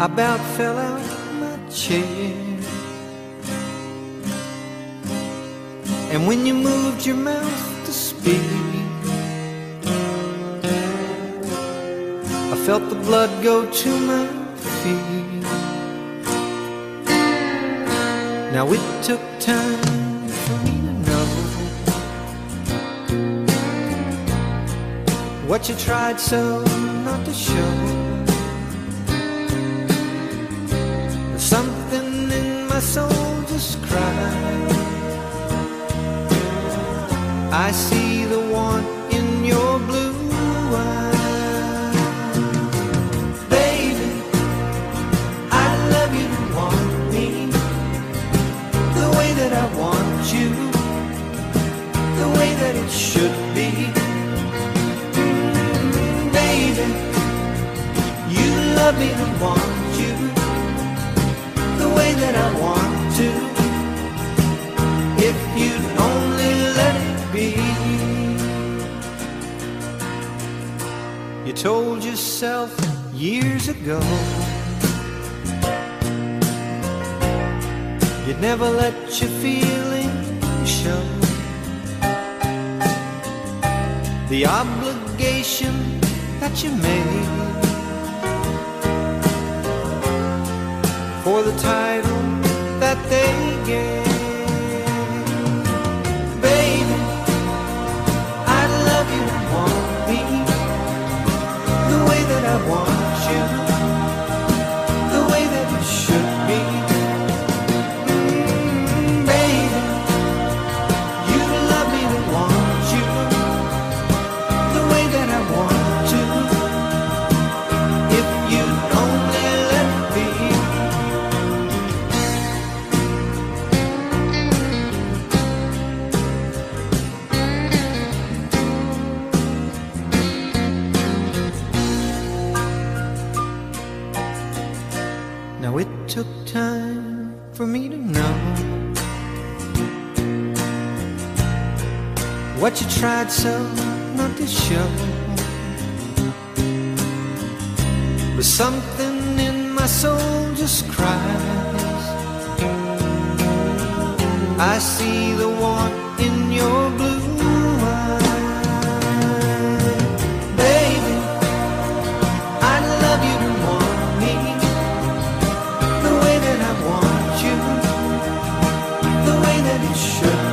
About fell out my chair. And when you moved your mouth to speak, I felt the blood go to my feet. Now it took time for me to know what you tried so not to show. I see the want in your blue eyes. Baby, I love you to want me the way that I want you, the way that it should be. Baby, you love me to want You told yourself years ago you'd never let your feelings show. The obligation that you made for the title that they gave. Now it took time for me to know what you tried so not to show. But something in my soul just cries. I see the should